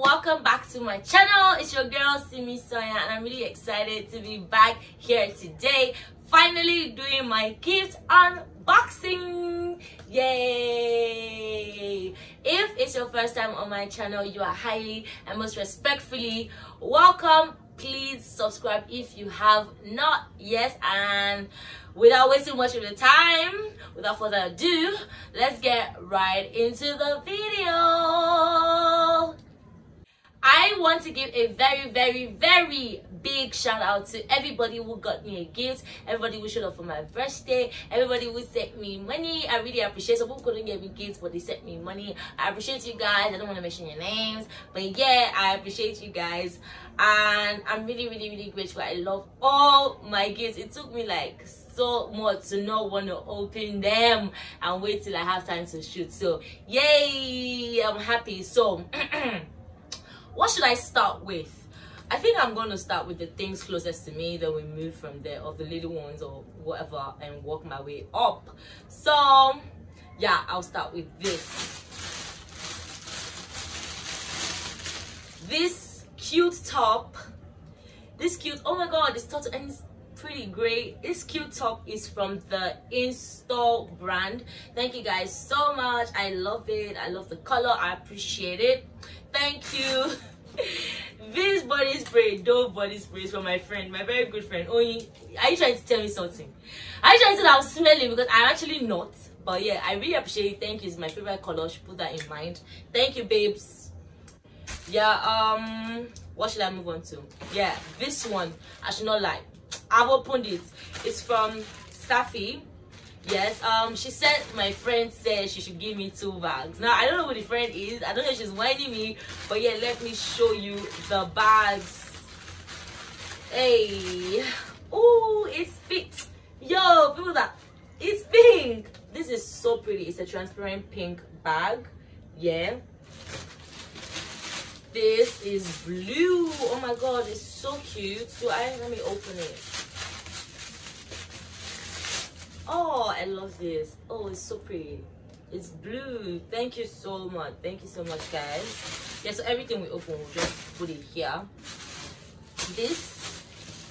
welcome back to my channel. It's your girl Simi Sanya and i'm really excited to be back here today finally doing my gift unboxing. Yay! If it's your first time on my channel you are highly and most respectfully welcome. Please subscribe if you have not yet. And without wasting much of the time without further ado let's get right into the video I want to give a very, very, very big shout out to everybody who got me a gift, everybody who showed up for my birthday, everybody who sent me money. I really appreciate some people couldn't get me gifts, but they sent me money. I appreciate you guys. I don't want to mention your names, but yeah, I appreciate you guys. And I'm really, really, really grateful. I love all my gifts. It took me like so much to not want to open them and wait till I have time to shoot. So, yay! I'm happy. So, what should I start with? I think I'm going to start with the things closest to me, then we move from there, of the little ones or whatever, and work my way up. So, yeah, I'll start with this. This cute top. This cute, oh my god, this top and it's pretty great. This cute top is from the Install brand. Thank you guys so much. I love it. I love the color. I appreciate it. Thank you. This body spray dove body spray is from my friend my very good friend. Oyin are you trying to tell me something? Are you trying to say I'm smelling? Because I'm actually not. But yeah I really appreciate it. Thank you. It's my favorite color. Should put that in mind. Thank you babes. Yeah um what should I move on to? Yeah this one. I should not lie I've opened it. It's from Safi. Yes um she said my friend said she should give me two bags. Now i don't know who the friend is. I don't know if she's whining me but yeah let me show you the bags. Hey. Oh it's pink. Yo people that it's pink. This is so pretty. It's a transparent pink bag. Yeah this is blue. Oh my god it's so cute. So i let me open it. Oh i love this. Oh it's so pretty. It's blue. Thank you so much. Thank you so much guys. Yeah so everything we open we'll just put it here. This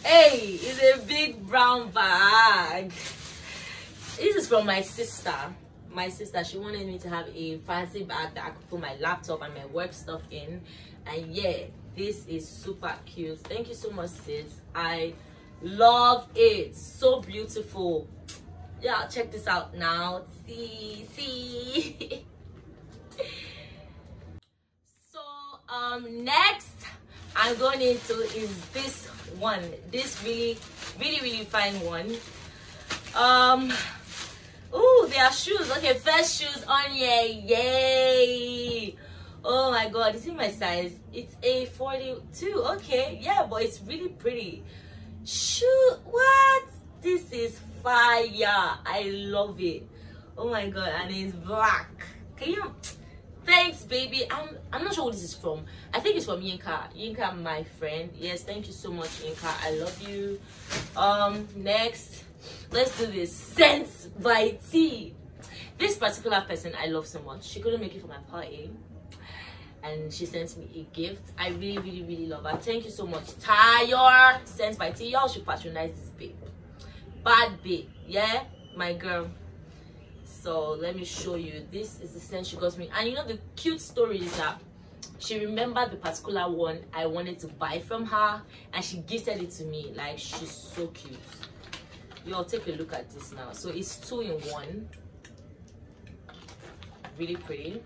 hey is a big brown bag. This is from my sister my sister she wanted me to have a fancy bag that i could put my laptop and my work stuff in. And yeah this is super cute. Thank you so much sis. I love it. So beautiful. Yeah check this out now. See see. So um next i'm going into is this one. This really really really fine one. Um oh there are shoes. Okay first shoes on. Yay yay. Oh my god is it my size? It's a 42 okay yeah but it's really pretty. Shoe what? This is fire. I love it. Oh my god and it's black. Can you thanks baby. I'm i'm not sure what this is from. I think it's from yinka. Yinka my friend. Yes thank you so much yinka. I love you. Um next let's do this. Sense by t. This particular person i love so much. She couldn't make it for my party. And she sent me a gift. I really really really love her. Thank you so much. Tayor sense by t. Y'all should patronize this babe. Bad babe. yeah my girl. So let me show you. This is the scent she got me. And you know the cute story is that she remembered the particular one i wanted to buy from her. And she gifted it to me. Like she's so cute y'all take a look at this now. So it's two in one. Really pretty.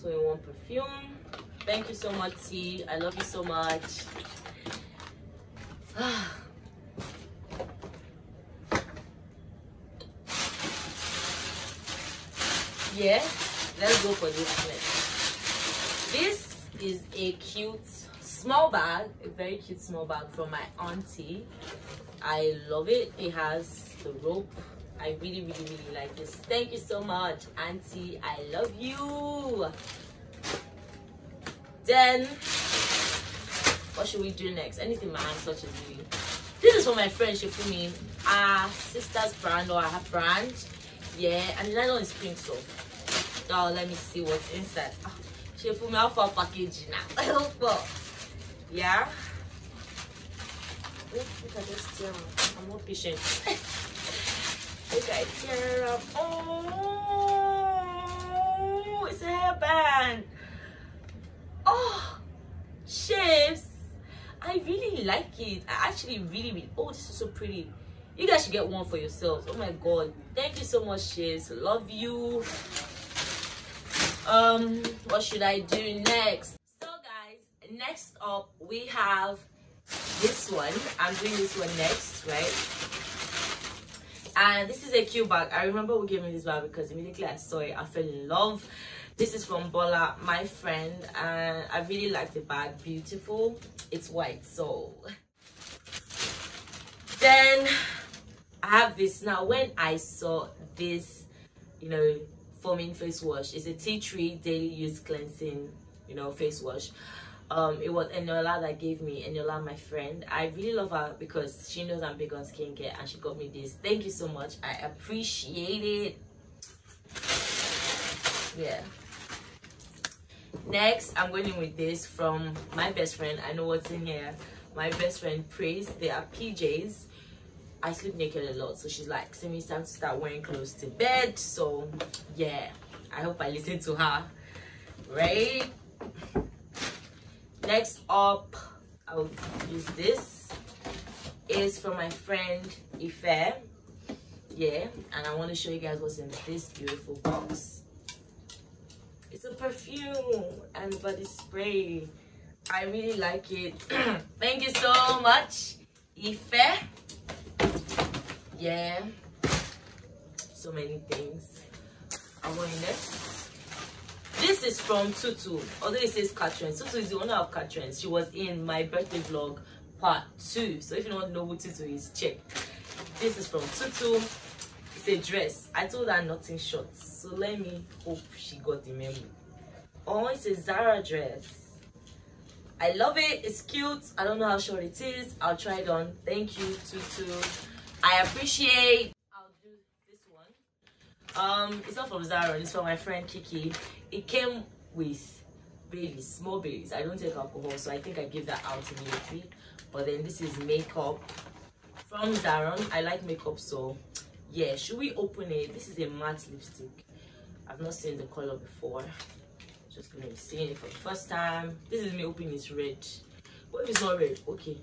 Two in one perfume. Thank you so much t. I love you so much. Yeah let's go for this next. This is a cute small bag a very cute small bag from my auntie i love it. It has the rope. I really really really like this. Thank you so much auntie. I love you. Then what should we do next? Anything my aunt touches really this is for my friend. Shifumi, our sister's brand or her brand. Yeah and the nylon is pink so. Oh let me see what's inside. Oh, She for me out for package now. yeah. Look, at this tear. I'm more patient. look at tear up. Oh, it's a hairband. Oh, shapes. I really like it. I actually really, really. Oh, this is so pretty. You guys should get one for yourselves. Oh my god. Thank you so much, Shapes. Love you um what should i do next so guys next up we have this one. I'm doing this one next right? And this is a cute bag. I remember who gave me this bag because immediately i saw it. I fell in love. This is from bola my friend and i really like the bag. Beautiful. It's white so. Then i have this. Now when i saw this you know foaming face wash. It's a tea tree daily use cleansing, you know, face wash. Um, it was Enola that gave me, Enola, my friend. I really love her because she knows I'm big on skincare and she got me this. Thank you so much. I appreciate it. Yeah. Next, I'm going in with this from my best friend. I know what's in here. My best friend Praise. They are PJs. I sleep naked a lot. So she's like, Simi, it's time to start wearing clothes to bed. So yeah, I hope I listen to her. Right? Next up, I'll use this. Is from my friend Ife. Yeah, and I want to show you guys what's in this beautiful box. It's a perfume and body spray. I really like it. Thank you so much, Ife yeah so many things i want next this is from tutu although it says Katrin. tutu is the owner of Katrin. she was in my birthday vlog part two so if you don't know who tutu is check this is from tutu it's a dress i told her nothing short so let me hope she got the memo oh it's a zara dress I love it. It's cute. I don't know how short it is. I'll try it on. Thank you, Tutu. I appreciate. I'll do this one. Um, it's not from Zara. It's from my friend Kiki. It came with Baileys, small Baileys. I don't take alcohol, so I think I give that out immediately. But then this is makeup from Zara. I like makeup, so yeah. Should we open it? This is a matte lipstick. I've not seen the color before. Just gonna be seeing it for the first time. This is me opening. It's red. What if it's not red? Okay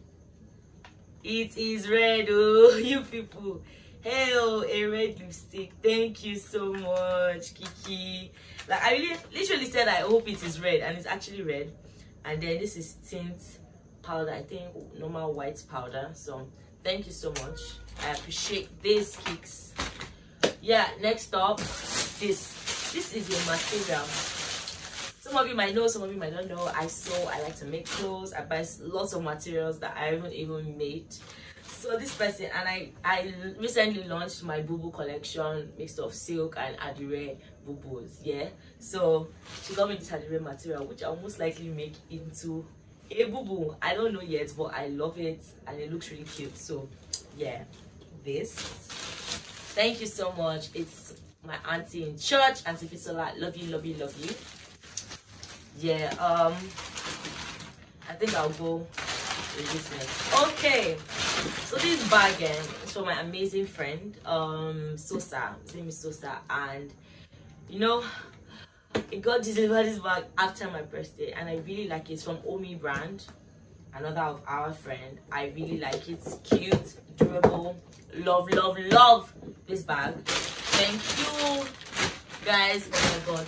it is red oh you people hell a red lipstick thank you so much kiki. Like i really literally said i hope it is red and it's actually red. And then this is tint powder i think normal white powder. So thank you so much. I appreciate this kicks. Yeah next up this. This is a material. Some of you might know some of you might not know. I sew i like to make clothes. I buy lots of materials that i haven't even made so this person and i i recently launched my boo collection mixed of silk and adire boo boos yeah? So she got me this adire material which i'll most likely make into a boo. I don't know yet but i love it and it looks really cute so yeah this. Thank you so much. It's my auntie in church. Auntie Fisola. love you love you love you. Yeah um i think i'll go okay. So this bag is for my amazing friend um sosa his name is sosa. And you know it got delivered this bag after my birthday. And i really like it. It's from omi brand another of our friend. I really like it. It's cute durable. Love love love this bag. Thank you guys. Oh my god.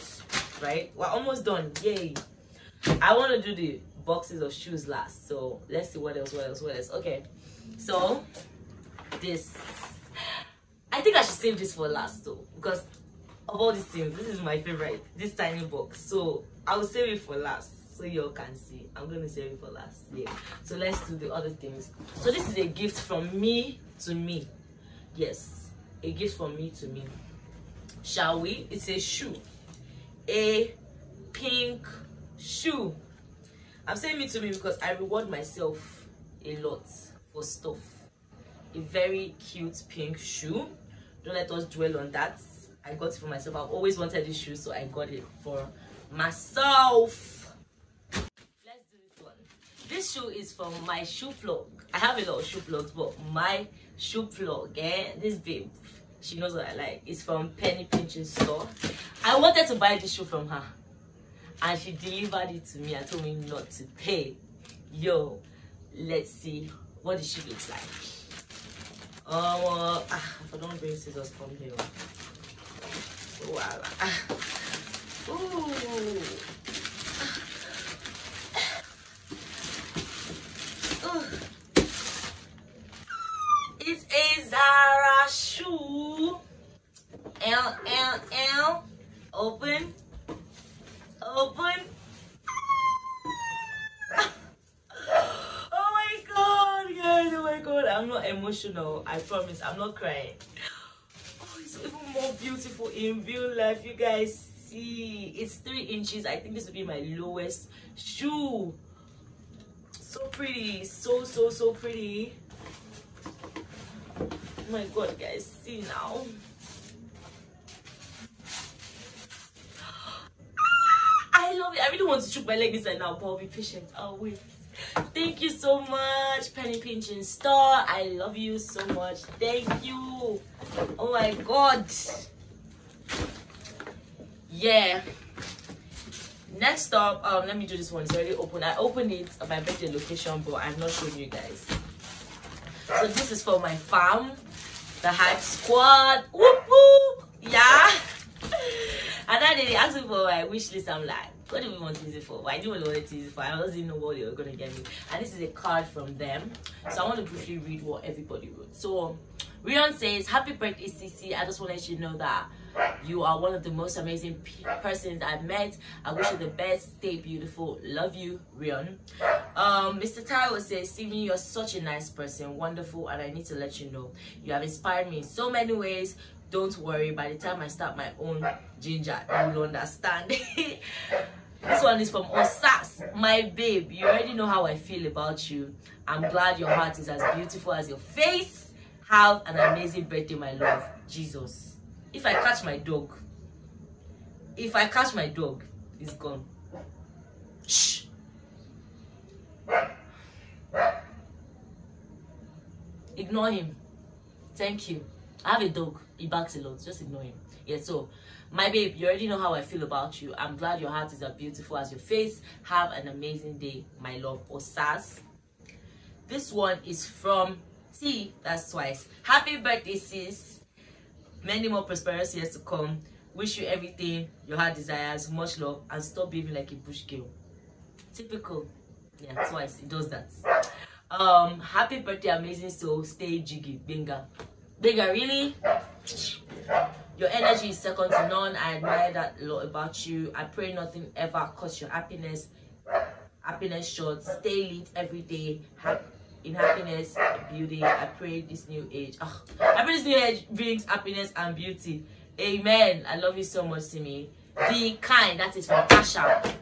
Right? We're almost done. Yay. I want to do the boxes of shoes last. So let's see what else what else what else. Okay. So this. I think i should save this for last though because of all these things this is my favorite this tiny box. So i will save it for last so you all can see. I'm gonna save it for last yeah. So let's do the other things. So this is a gift from me to me. Yes a gift from me to me. Shall we? It's a shoe. A pink shoe i'm saying me to me because i reward myself a lot for stuff a very cute pink shoe don't let us dwell on that i got it for myself i've always wanted this shoe so i got it for myself. Let's do this one. This shoe is from my shoe vlog. I have a lot of shoe vlogs, but my shoe vlog, eh? This babe, she knows what I like. It's from Penny Pinching store. I wanted to buy this shoe from her. And she delivered it to me and told me not to pay. Yo, let's see what the shoe looks like. Oh, uh, ah, I don't bring scissors from here. Wow. Ooh. It's a Zara shoe. L, L, L. Open. Open. oh my god, guys. Oh my god. I'm not emotional. I promise. I'm not crying. Oh, it's even more beautiful in real life. You guys see. It's three inches. I think this will be my lowest shoe. So pretty. So, so, so pretty. Oh my god, guys. See now. I love it. I really want to choke my leg inside now, but I'll be patient. I'll wait. Thank you so much, Penny Pinching Star. I love you so much. Thank you. Oh my god. Yeah. Next up, um, let me do this one. It's already open. I opened it at my birthday location, but I've not shown you guys. So this is for my farm, the hype squad. Whoop whoop. Yeah. And then they asked me for my wish list. I'm like, what do we want to use it for? Well, I didn't want to use it for. I wasn't even know what they were gonna get me. And this is a card from them. So I want to briefly read what everybody wrote. So Rion says, Happy birthday, CC. I just want to let you know that you are one of the most amazing persons I've met. I wish you the best. Stay beautiful. Love you, Rion. Um, Mr. Taiwo says, Simi, you're such a nice person. Wonderful. And I need to let you know, you have inspired me in so many ways. Don't worry. By the time I start my own ginger, you will understand. this one is from Osas. My babe, you already know how I feel about you. I'm glad your heart is as beautiful as your face. Have an amazing birthday, my love. Jesus. If I catch my dog, if I catch my dog, he's gone. Shh. Ignore him. Thank you. I have a dog. He barks a lot. Just ignore him. Yeah, so my babe, you already know how I feel about you. I'm glad your heart is as beautiful as your face. Have an amazing day, my love. Osas. This one is from T. That's twice. Happy birthday, sis. Many more prosperous years to come. Wish you everything your heart desires. Much love. And stop behaving like a bush girl. Typical. Yeah, twice. It does that. Um, happy birthday, amazing soul. Stay jiggy. Binga. Binga, really? Your energy is second to none. I admire that a lot about you. I pray nothing ever cause your happiness. Happiness short. Stay lit every day. In happiness, beauty. I pray this new age. Oh, I pray this new age brings happiness and beauty. Amen. I love you so much, Simi. Be kind. That is from Asha.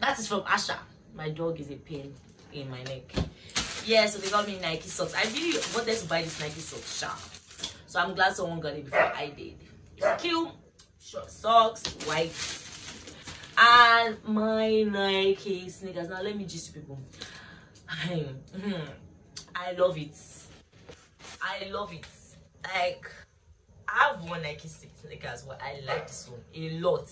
That is from Asha. My dog is a pain in my neck. Yeah, so they got me Nike socks. I really wanted to buy this Nike socks sharp. So I'm glad someone got it before I did. Cute. Short socks, white. And my Nike sneakers. Now let me just people. I love it. I love it. Like I have one Nike sneakers, but I like this one a lot.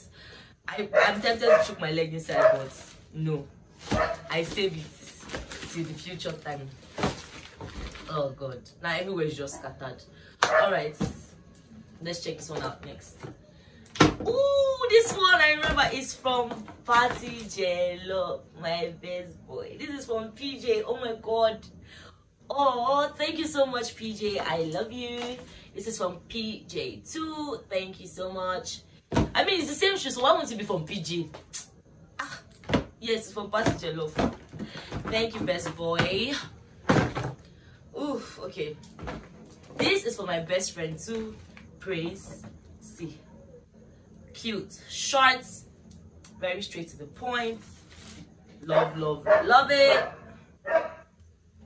I, I'm tempted to choke my leg inside, but no. I save it till the future time. Oh god. Now everywhere is just scattered. Alright. Let's check this one out next. Ooh, this one I remember is from Party Jello, my best boy. This is from PJ. Oh my god. Oh, thank you so much, PJ. I love you. This is from PJ2. Thank you so much. I mean, it's the same shoe, so why won't it be from PJ? Ah, yes, it's from Party Jello. Thank you, best boy. Oof, okay. This is for my best friend too. Praise. See cute. Shorts very straight to the point. Love love love it.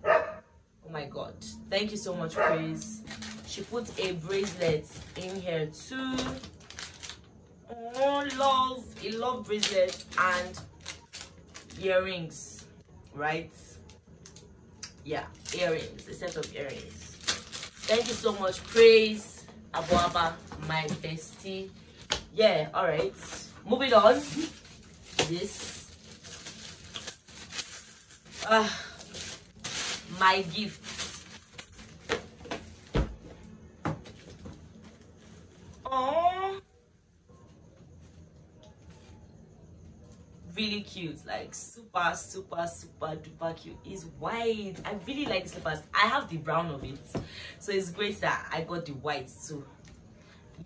Oh my god. Thank you so much praise. She put a bracelet in here too. Oh, love, a love bracelet and earrings, right? Yeah, earrings, a set of earrings. Thank you so much. Praise Abuaba, my bestie. Yeah, all right. Moving on. This. Uh, my gift. Oh. Really cute like super super super duper cute. It's white. I really like the slippers. I have the brown of it so it's great that i got the white too.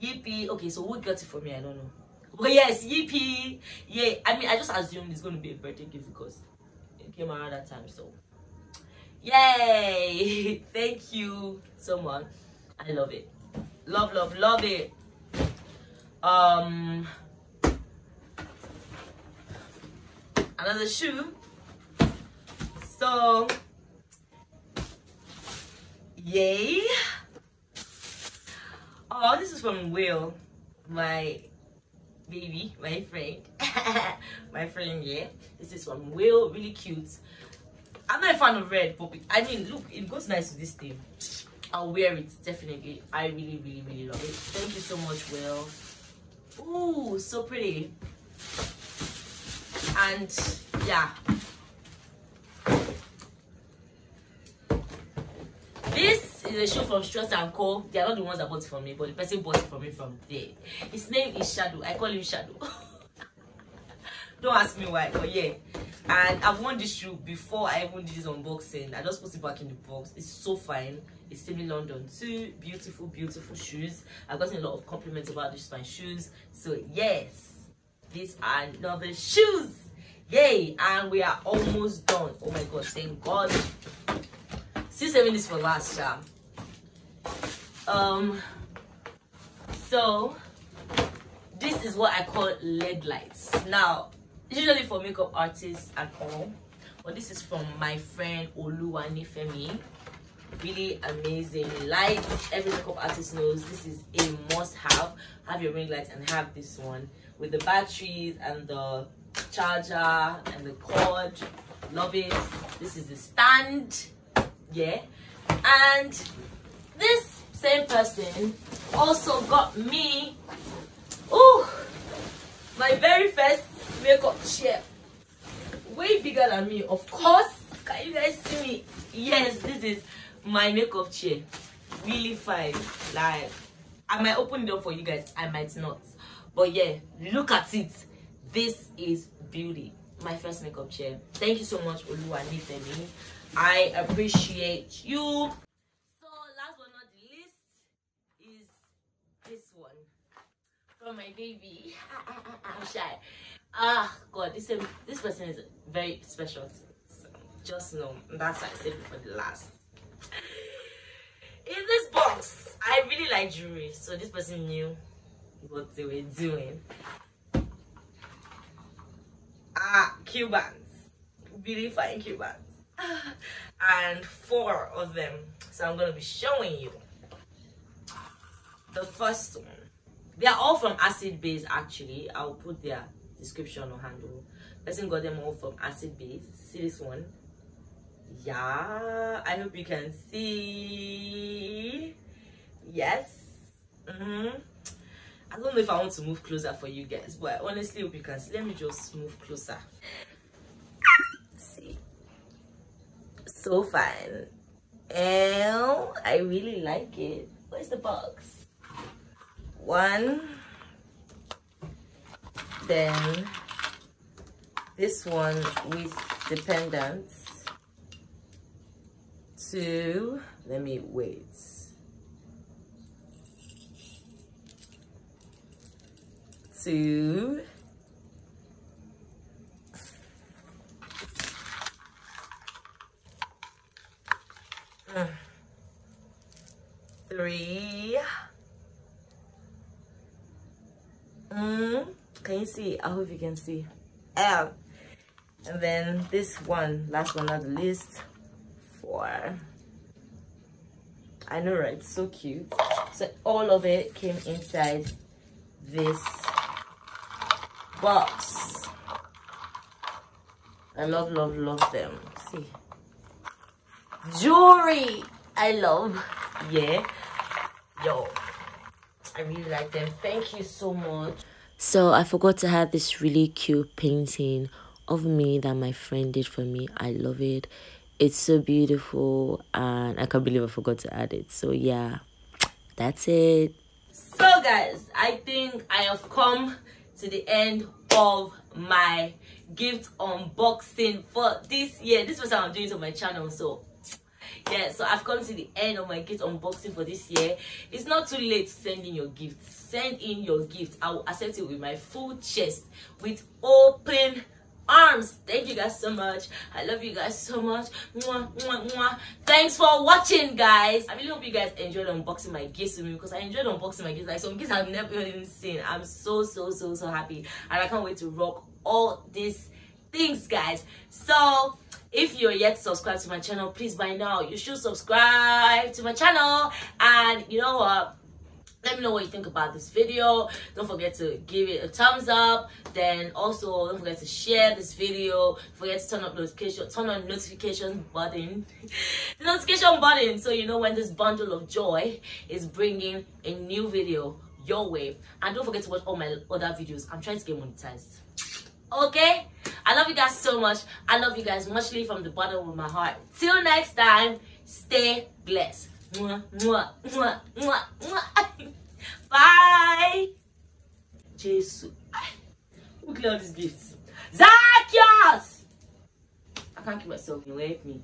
Yippee. Okay so who got it for me? I don't know. But yes yippee. Yeah i mean i just assumed it's going to be a birthday gift because it came around that time so. Yay! Thank you so much. I love it. Love love love it. Um another shoe. So yay. Oh this is from will my baby my friend. My friend yeah. This is from will really cute. I'm not a fan of red but i mean look it goes nice with this thing. I'll wear it definitely. I really really really love it. Thank you so much will. Ooh, so pretty and yeah this is a shoe from Strauss and Co. They are not the ones that bought it from me, but the person bought it from me from there. His name is Shadow. I call him Shadow. Don't ask me why, but yeah. And I've worn this shoe before I even did this unboxing. I just put it back in the box. It's so fine. It's semi London. Two beautiful, beautiful shoes. I've gotten a lot of compliments about these fine shoes. So yes, these are novel shoes yay and we are almost done. Oh my god thank god. Still saving this for last yeah um so this is what i call led lights. Now usually for makeup artists and all but this is from my friend oluwani femi really amazing lights every makeup artist knows this is a must have have your ring lights and have this one with the batteries and the charger and the cord love it. This is the stand. Yeah. And this same person also got me oh my very first makeup chair. Way bigger than me of course. Can you guys see me? Yes this is my makeup chair. Really fine. Like i might open it up for you guys. I might not. But yeah look at it this is beauty. My first makeup chair. Thank you so much oluwani femi i appreciate you. So last but not least is this one from my baby. I'm shy. Ah god this this person is very special. So just know that's why i saved it for the last. In this box i really like jewelry. So this person knew what they were doing ah cubans. Really fine cubans. And four of them. So i'm going to be showing you. The first one. They are all from acid base actually. I'll put their description or handle. Person got them all from acid base. See this one? Yeah i hope you can see. Yes. Mm -hmm. I don't know if I want to move closer for you guys, but honestly hope you can see. Let me just move closer. See. So fun. And I really like it. Where's the box? One. Then this one with the pendants. Two. Let me wait. Two, three, mm, can you see? I hope you can see. L. And then this one, last one on the four. I know, right? So cute. So all of it came inside this box. I love, love, love them. See. Jewelry. I love. Yeah. Yo. I really like them. Thank you so much. So I forgot to have this really cute painting of me that my friend did for me. I love it. It's so beautiful and I can't believe I forgot to add it. So yeah, that's it. So guys, I think I have come to the end of my gift unboxing for this year. This was how I'm doing it on my channel. So yeah so i've come to the end of my gift unboxing for this year it's not too late to send in your gifts send in your gift i will accept it with my full chest with open arms. Thank you guys so much. I love you guys so much. Mwah, mwah, mwah. thanks for watching guys. I really hope you guys enjoyed unboxing my gifts with me because i enjoyed unboxing my gifts. Like some gifts i've never even seen. I'm so so so so happy. And i can't wait to rock all these things guys. So if you're yet subscribed to my channel please by now you should subscribe to my channel. And you know what let me know what you think about this video. Don't forget to give it a thumbs up. Then also don't forget to share this video. Forget to turn up notification turn on notification button. The notification button so you know when this bundle of joy is bringing a new video your way. And don't forget to watch all my other videos. I'm trying to get monetized. Okay? I love you guys so much. I love you guys muchly from the bottom of my heart. Till next time stay blessed mwah, mwah, mwah, mwah, mwah. bye. Jesus. Look at all these gifts zacchaeus! I can't keep myself away me